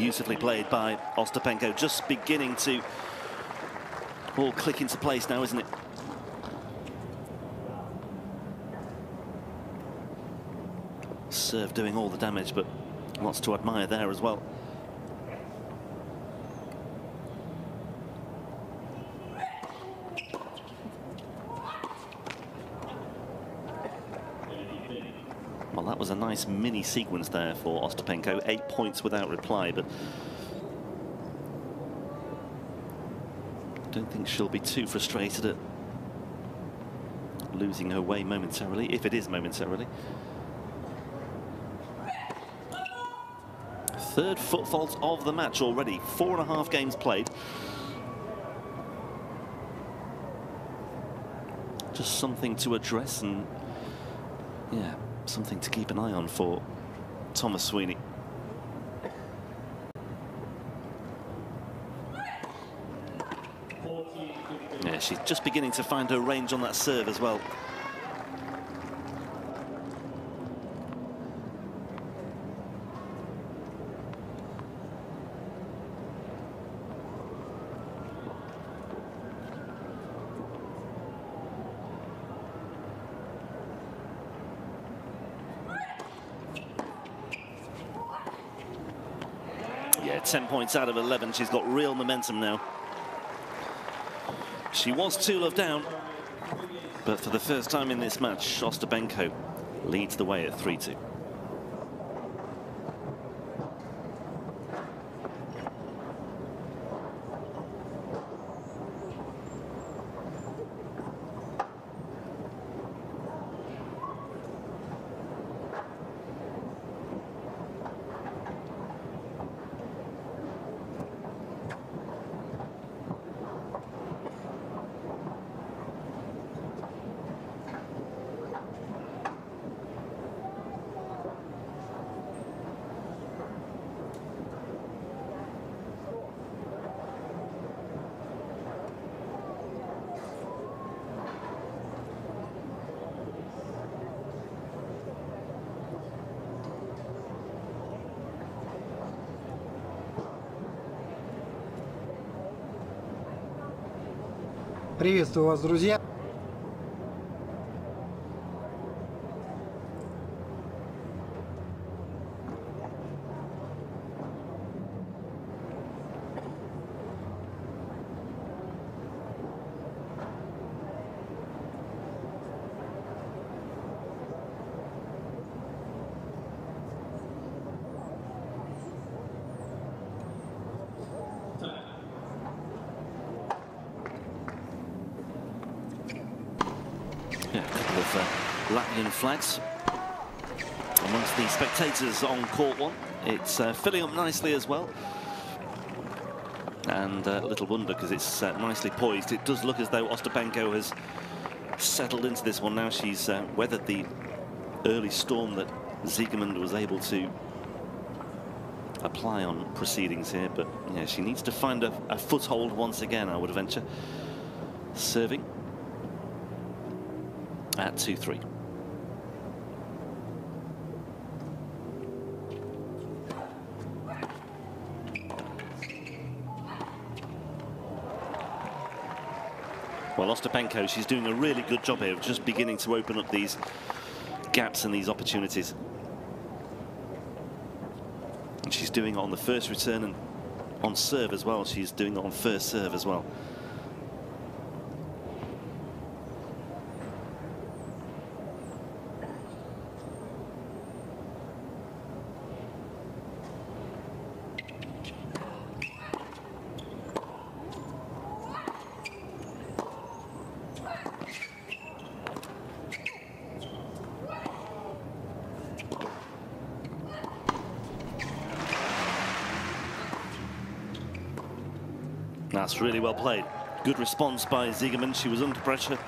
beautifully played by Ostapenko, just beginning to all click into place now, isn't it? Serve doing all the damage, but lots to admire there as. Well, that was a nice mini sequence there for Ostapenko. Eight points without reply, but I don't think she'll be too frustrated at losing her way momentarily, if it is momentarily. Third foot fault of the match already. Four and a half games played. Just something to address and, yeah, something to keep an eye on for Thomas Sweeney. Yeah, she's just beginning to find her range on that serve as well. Yeah, 10 points out of 11. She's got real momentum now. She was 2-love down, but for the first time in this match, Ostapenko leads the way at 3-2. Приветствую вас, друзья. A couple of uh, Latvian flags amongst the spectators on court one. It's uh, filling up nicely as well. And uh, little wonder because it's uh, nicely poised. It does look as though Ostapenko has settled into this one now. She's uh, weathered the early storm that Siegemund was able to apply on proceedings here. But yeah, she needs to find a, a foothold once again, I would venture. Serving at 2-3. Well, Ostapenko, she's doing a really good job here of just beginning to open up these gaps and these opportunities. And she's doing it on the first return and on serve as well. She's doing it on first serve as well. That's really well played. Good response by Siegemund. She was under pressure.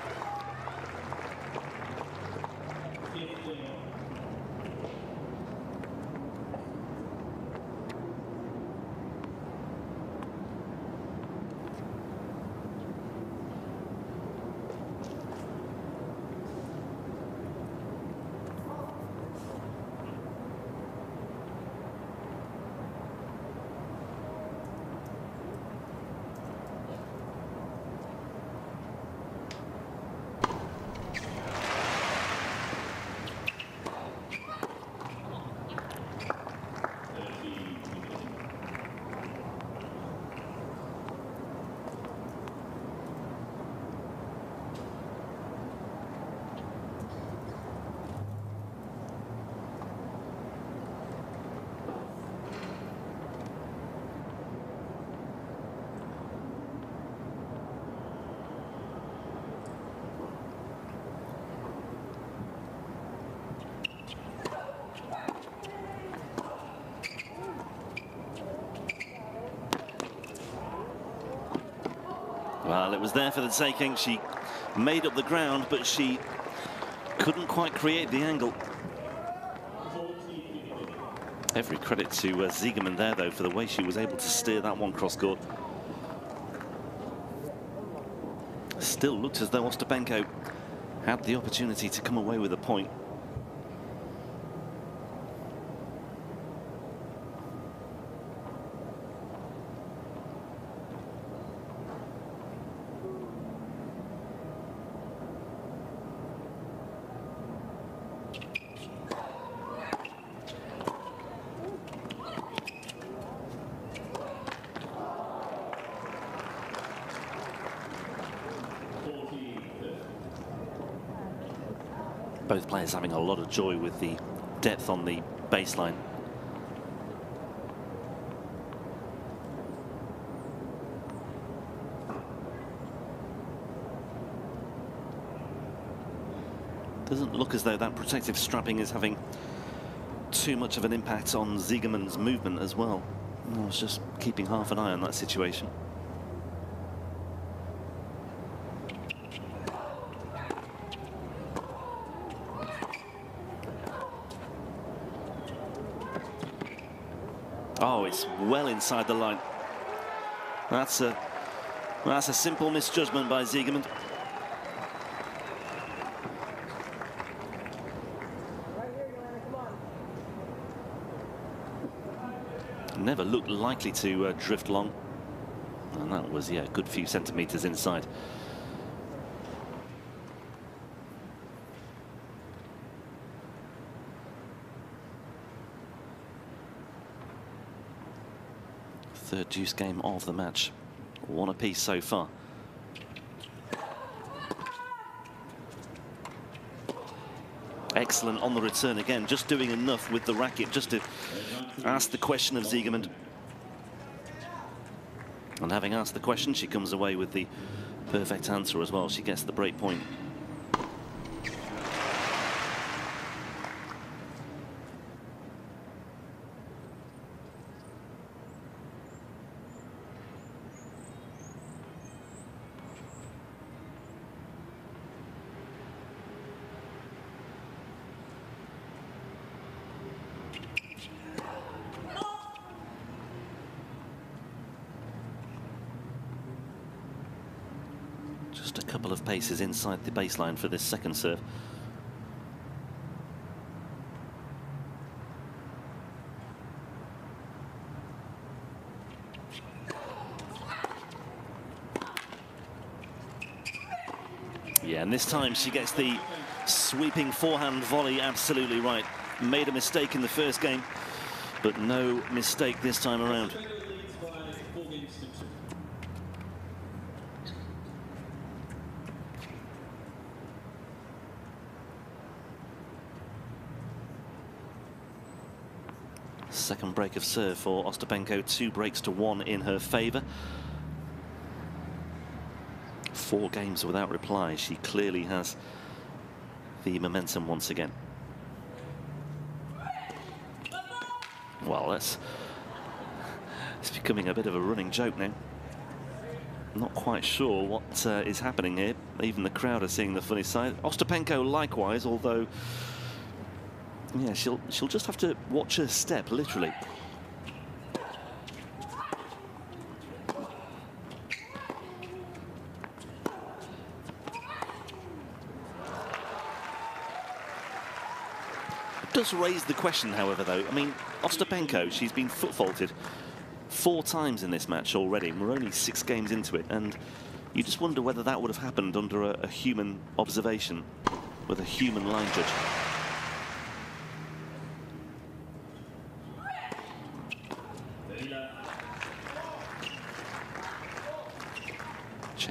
Well, it was there for the taking. She made up the ground, but she couldn't quite create the angle. Every credit to uh, Siegemund there, though, for the way she was able to steer that one cross-court. Still looked as though Ostapenko had the opportunity to come away with a point. Both players having a lot of joy with the depth on the baseline. Doesn't look as though that protective strapping is having too much of an impact on Siegemund's movement as well. I was just keeping half an eye on that situation. Oh, it's well inside the line. That's a that's a simple misjudgment by Siegemund. Never looked likely to uh, drift long. And that was, yeah, a good few centimetres inside. Third deuce game of the match. One apiece so far. Excellent on the return again, just doing enough with the racket just to ask the question of Siegemund. And having asked the question, she comes away with the perfect answer as well. She gets the break point. Just a couple of paces inside the baseline for this second serve. Yeah, and this time she gets the sweeping forehand volley absolutely right. Made a mistake in the first game, but no mistake this time around. Second break of serve for Ostapenko, two breaks to one in her favour. Four games without reply. She clearly has the momentum once again. Well, that's it's becoming a bit of a running joke now. Not quite sure what uh, is happening here. Even the crowd are seeing the funny side. Ostapenko likewise, although yeah, she'll she'll just have to watch her step, literally. does raise the question, however, though. I mean, Ostapenko, she's been foot faulted four times in this match already. We're only six games into it, and you just wonder whether that would have happened under a, a human observation with a human line judge.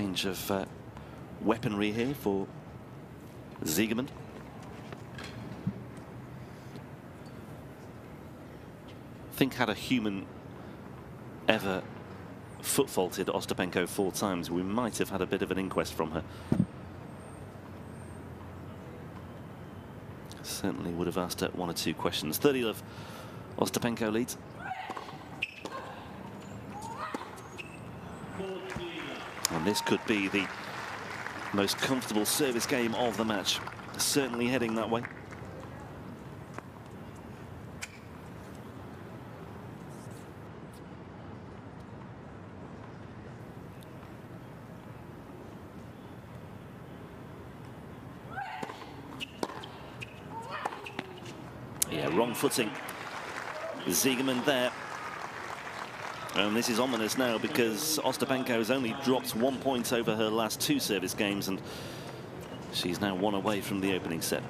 Change of uh, weaponry here for Siegemund. think had a human ever foot faulted Ostapenko four times, we might have had a bit of an inquest from her. Certainly would have asked her one or two questions. 30 love, Ostapenko leads. And this could be the most comfortable service game of the match. Certainly heading that way. Yeah, wrong footing. Siegemund there. And this is ominous now because Ostapenko has only dropped one point over her last two service games and she's now one away from the opening set.